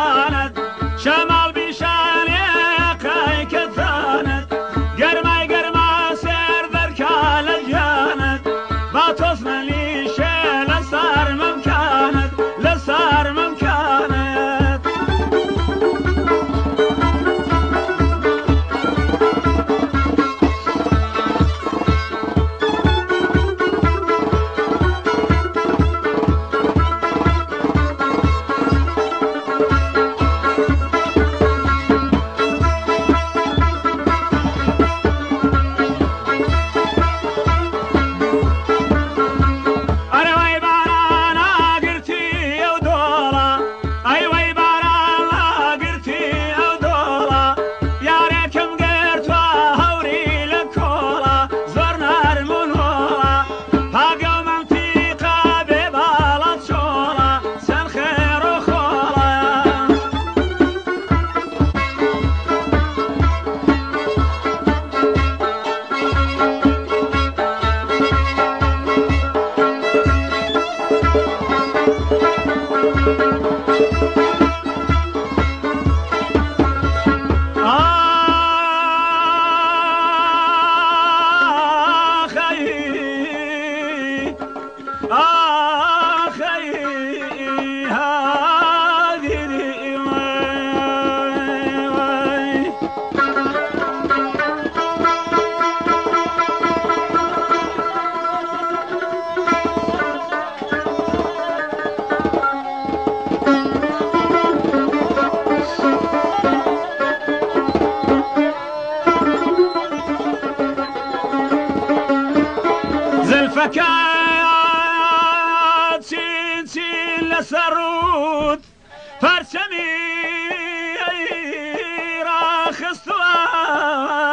كانت سرود پرچمی را خستوام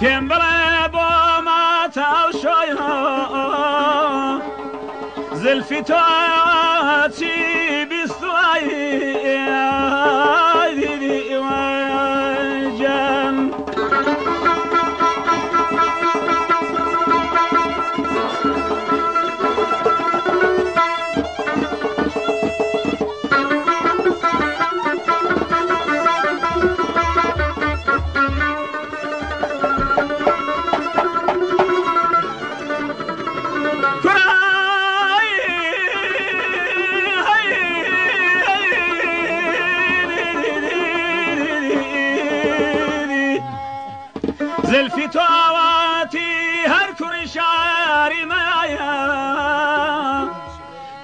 کم بله با ما تاو زلفی تو آتی زلفي تواتي هر كل شعري مايا.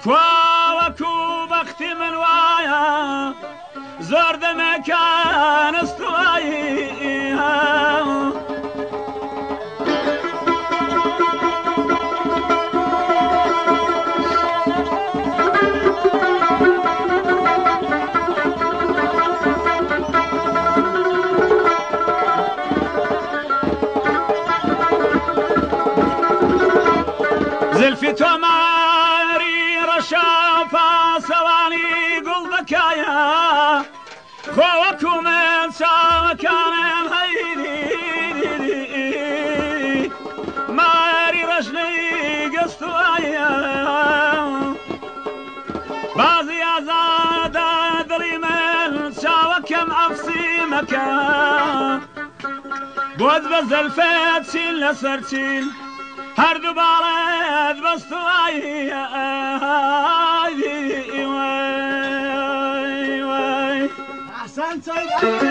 كوا وكو بخت من وايا. زور دمكان استواي زلفي توماري رشافة سواني قلبك يا خوكم كان هيدي ماري رجلي قصوايا بازي أزاد دري من شاوكم أفسي مكان. بود بزلفت سين لسرتين. هر دوباره بستوای وای وای احسنت سيد